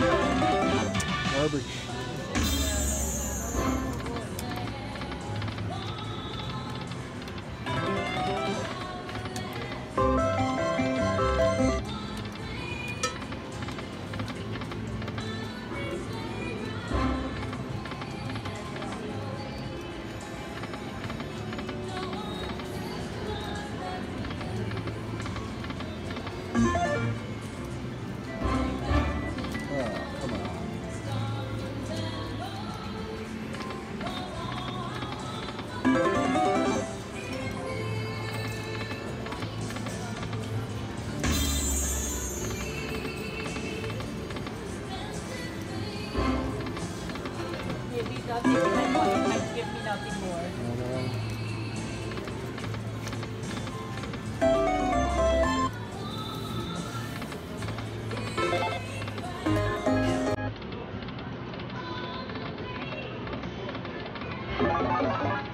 Garbage. Nothing. You might give me nothing more. Ano? Oh,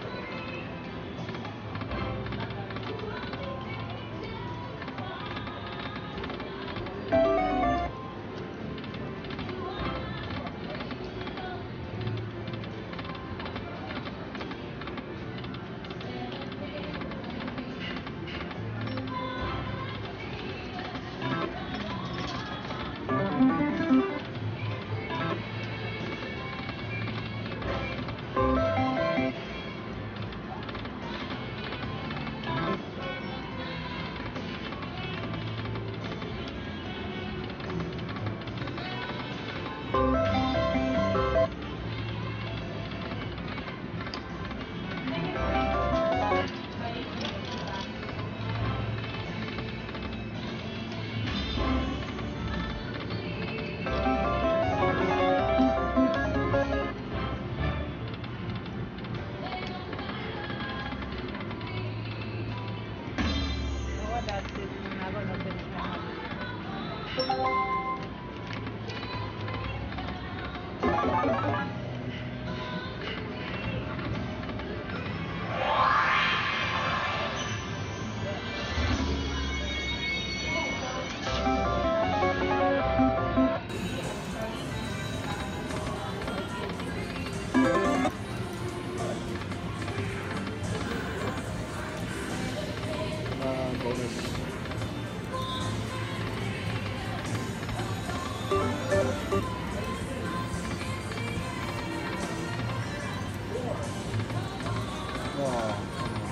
que Oh.